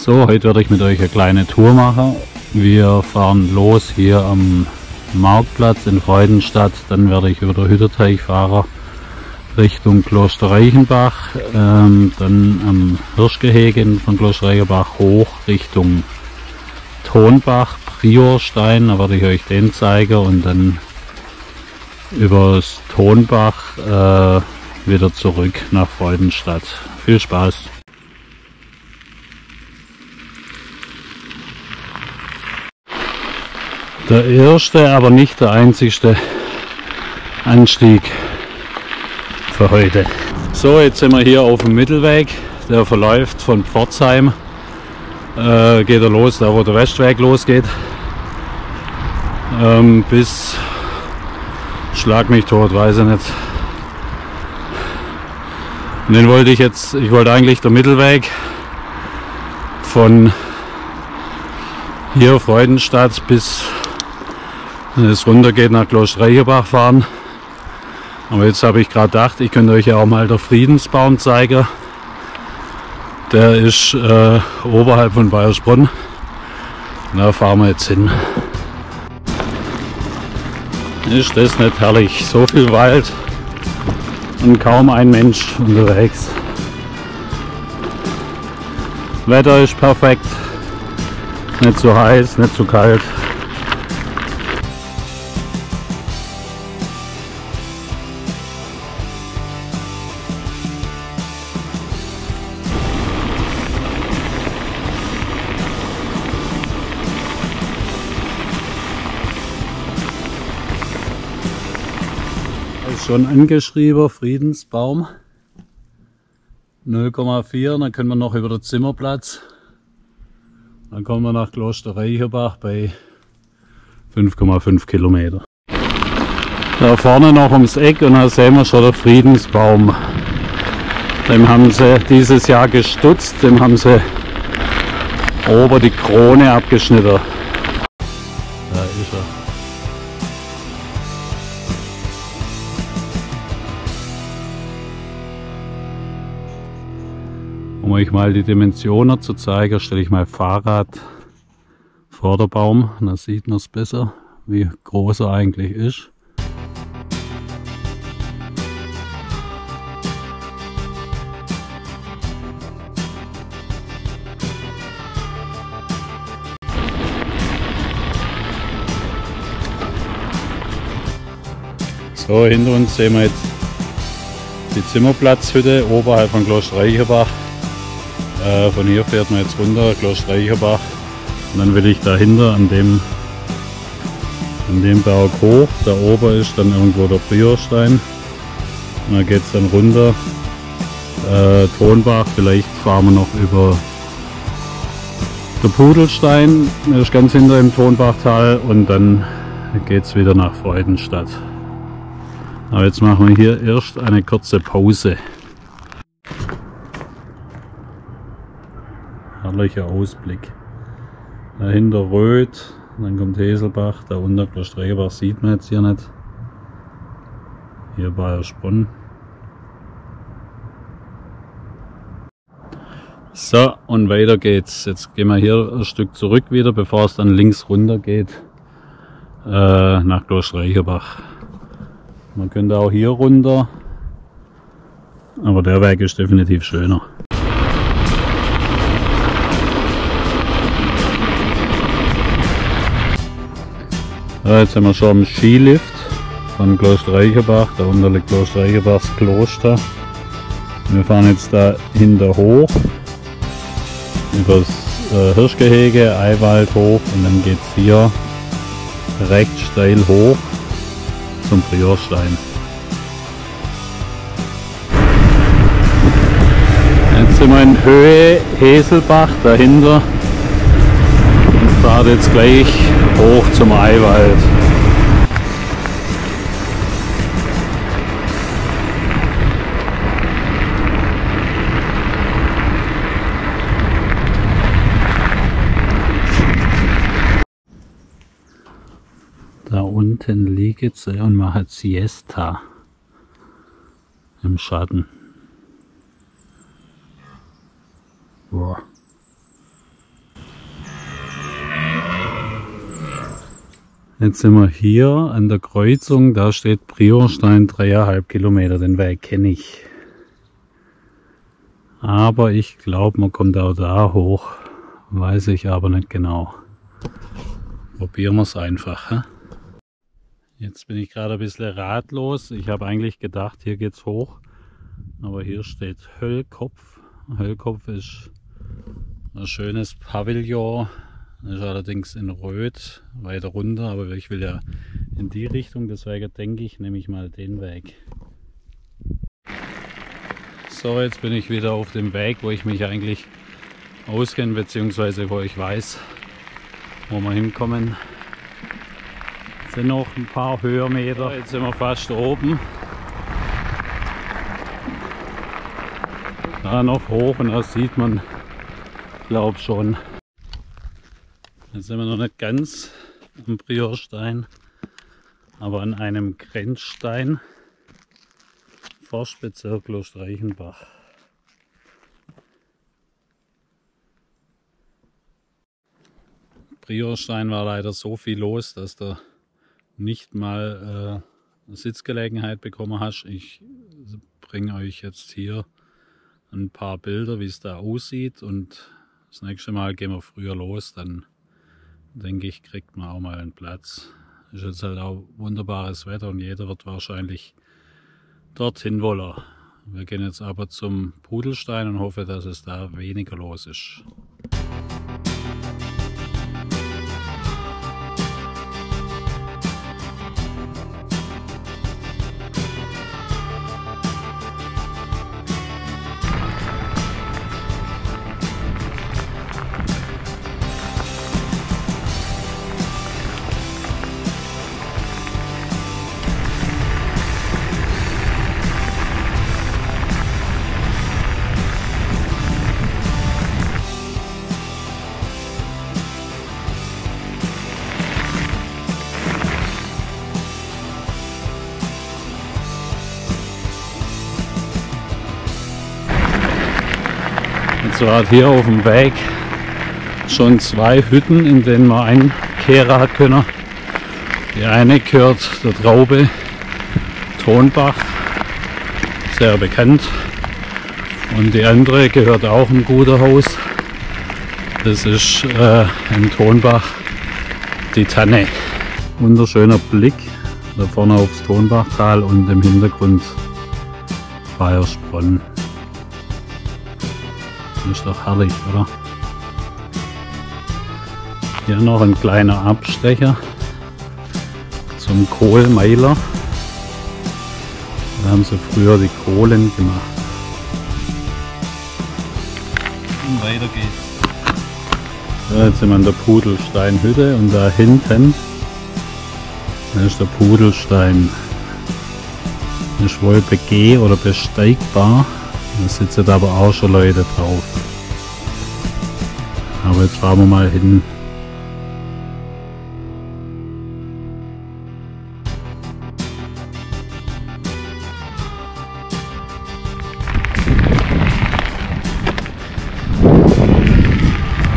So, heute werde ich mit euch eine kleine Tour machen. Wir fahren los hier am Marktplatz in Freudenstadt. Dann werde ich über den Hütterteich fahren Richtung Kloster Reichenbach. Ähm, dann am Hirschgehege von Kloster Reichenbach hoch Richtung Tonbach, Priorstein. Da werde ich euch den zeigen und dann über das Tonbach äh, wieder zurück nach Freudenstadt. Viel Spaß! Der erste, aber nicht der einzigste Anstieg für heute. So, jetzt sind wir hier auf dem Mittelweg. Der verläuft von Pforzheim. Äh, geht er los, da wo der Westweg losgeht. Ähm, bis Schlag mich tot, weiß ich nicht. Und den wollte ich jetzt, ich wollte eigentlich der Mittelweg von hier Freudenstadt bis wenn es runter geht nach Klosterreichenbach fahren. Aber jetzt habe ich gerade gedacht, ich könnte euch ja auch mal der Friedensbaum zeigen. Der ist äh, oberhalb von Bayersbronn. Da fahren wir jetzt hin. Ist das nicht herrlich? So viel Wald und kaum ein Mensch unterwegs. Wetter ist perfekt. Nicht zu heiß, nicht zu kalt. Schon angeschrieben, Friedensbaum 0,4, dann können wir noch über den Zimmerplatz. Dann kommen wir nach Kloster Reichenbach bei 5,5 Kilometer. Da vorne noch ums Eck und da sehen wir schon den Friedensbaum. Dem haben sie dieses Jahr gestutzt, dem haben sie ober die Krone abgeschnitten. Um euch mal die Dimensionen zu zeigen, stelle ich mal Fahrrad vor der Baum. Dann sieht man es besser, wie groß er eigentlich ist. So, hinter uns sehen wir jetzt die Zimmerplatzhütte oberhalb von Kloster Reichenbach. Äh, von hier fährt man jetzt runter, Kloster Reichenbach. Und dann will ich dahinter an dem, an dem Berg hoch. Da oben ist dann irgendwo der Priorstein. Und dann geht es dann runter. Äh, Tonbach, vielleicht fahren wir noch über der Pudelstein, der ist ganz hinter im Tonbachtal und dann geht es wieder nach Freudenstadt. Aber jetzt machen wir hier erst eine kurze Pause. Herrlicher Ausblick. Dahinter Röth, dann kommt Heselbach, da unten Klostregebach sieht man jetzt hier nicht. Hier Bayersbronn. So, und weiter geht's. Jetzt gehen wir hier ein Stück zurück wieder, bevor es dann links runter geht äh, nach Klostreichenbach. Man könnte auch hier runter, aber der Weg ist definitiv schöner. Ja, jetzt sind wir schon am Skilift von Kloster Reichenbach. Da unten liegt Kloster Reichenbachs Kloster. Wir fahren jetzt da hinter hoch übers äh, Hirschgehege, Eiwald hoch und dann geht es hier recht steil hoch zum Priorstein. Jetzt sind wir in Höhe Heselbach dahinter und fahrt jetzt gleich hoch zum Eiwald. Da unten liegt sie und macht Siesta im Schatten. Boah. Jetzt sind wir hier an der Kreuzung, da steht Priorstein, dreieinhalb Kilometer, den Weg kenne ich. Aber ich glaube, man kommt auch da hoch, weiß ich aber nicht genau. Probieren wir es einfach. He? Jetzt bin ich gerade ein bisschen ratlos. Ich habe eigentlich gedacht, hier geht's hoch, aber hier steht Höllkopf. Höllkopf ist ein schönes Pavillon ist allerdings in Röt weiter runter, aber ich will ja in die Richtung, deswegen denke ich, nehme ich mal den Weg. So, jetzt bin ich wieder auf dem Weg, wo ich mich eigentlich auskenne, beziehungsweise wo ich weiß, wo wir hinkommen. Es sind noch ein paar Höhenmeter, jetzt sind wir fast oben. Da noch hoch und da sieht man, glaube schon, Jetzt sind wir noch nicht ganz am Priorstein, aber an einem Grenzstein. Forstbezirk Lostreichenbach. Priorstein war leider so viel los, dass du nicht mal äh, Sitzgelegenheit bekommen hast. Ich bringe euch jetzt hier ein paar Bilder, wie es da aussieht und das nächste Mal gehen wir früher los, dann denke ich, kriegt man auch mal einen Platz. Ist jetzt halt auch wunderbares Wetter und jeder wird wahrscheinlich dorthin wollen. Wir gehen jetzt aber zum Pudelstein und hoffe, dass es da weniger los ist. Also hat hier auf dem Weg schon zwei Hütten, in denen man einkehren hat können. Die eine gehört der Traube Tonbach, sehr bekannt. Und die andere gehört auch ein guter Haus. Das ist äh, im Tonbach die Tanne. Wunderschöner Blick da vorne aufs Tonbachtal und im Hintergrund Bayersbronn. Ist doch herrlich, oder? Hier noch ein kleiner Abstecher zum Kohlmeiler. Da haben sie früher die Kohlen gemacht. Und weiter geht's. Ja, jetzt sind wir an der Pudelsteinhütte und da hinten da ist der Pudelstein. Ist wohl begeh- oder besteigbar. Da sitzen aber auch schon Leute drauf. Aber jetzt fahren wir mal hin.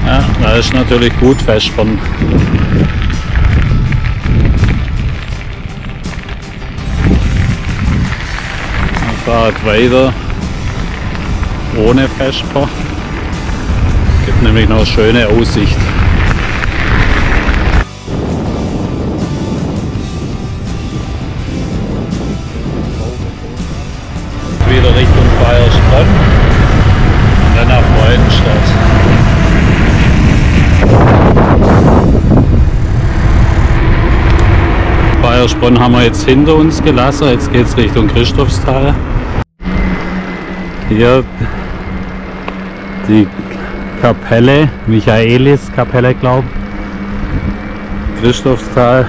Ja, da ist natürlich gut festspannend. Fahrt weiter ohne Vesper. Gibt nämlich noch schöne Aussicht. Wieder Richtung Bayersbronn und dann nach Freudenstadt. Bayersbronn haben wir jetzt hinter uns gelassen, jetzt geht es Richtung Christophstal. Hier die Kapelle, Michaelis Kapelle, glaube Christophstal.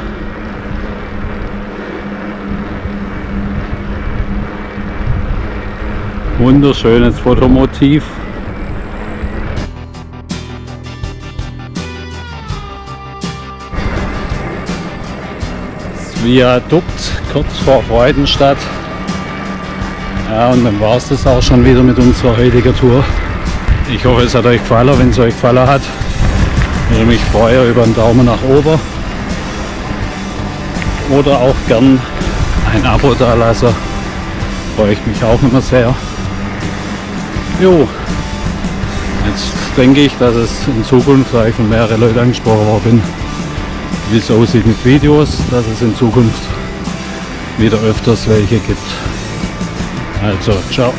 Wunderschönes Fotomotiv. Das Viadukt kurz vor Freudenstadt. Ja, und dann war es das auch schon wieder mit unserer heutigen Tour. Ich hoffe, es hat euch gefallen. Wenn es euch gefallen hat, würde mich freuen über einen Daumen nach oben. oder auch gern ein Abo da lassen. Freue ich mich auch immer sehr. Jo, jetzt denke ich, dass es in Zukunft, weil ich von mehreren Leuten angesprochen worden bin, wie es aussieht mit Videos, dass es in Zukunft wieder öfters welche gibt. Also, ciao.